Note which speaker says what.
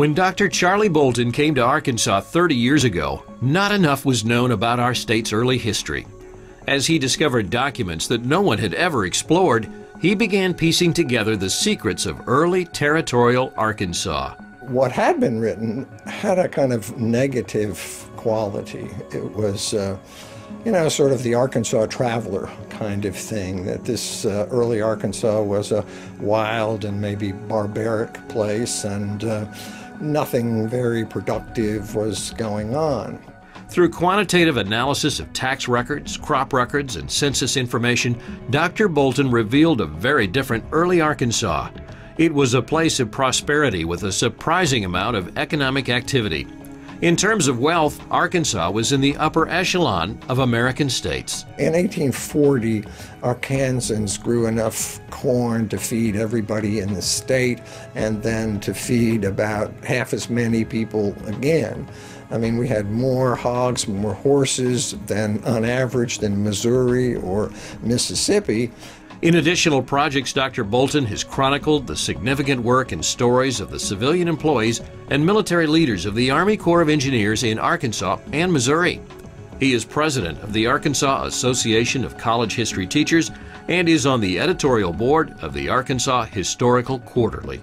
Speaker 1: When Dr. Charlie Bolton came to Arkansas 30 years ago, not enough was known about our state's early history. As he discovered documents that no one had ever explored, he began piecing together the secrets of early territorial Arkansas.
Speaker 2: What had been written had a kind of negative quality. It was, uh, you know, sort of the Arkansas traveler kind of thing, that this uh, early Arkansas was a wild and maybe barbaric place and uh, nothing very productive was going on.
Speaker 1: Through quantitative analysis of tax records, crop records, and census information, Dr. Bolton revealed a very different early Arkansas. It was a place of prosperity with a surprising amount of economic activity. In terms of wealth, Arkansas was in the upper echelon of American states.
Speaker 2: In 1840, Arkansans grew enough corn to feed everybody in the state and then to feed about half as many people again. I mean, we had more hogs, more horses than on average than Missouri or Mississippi.
Speaker 1: In additional projects, Dr. Bolton has chronicled the significant work and stories of the civilian employees and military leaders of the Army Corps of Engineers in Arkansas and Missouri. He is president of the Arkansas Association of College History Teachers and is on the editorial board of the Arkansas Historical Quarterly.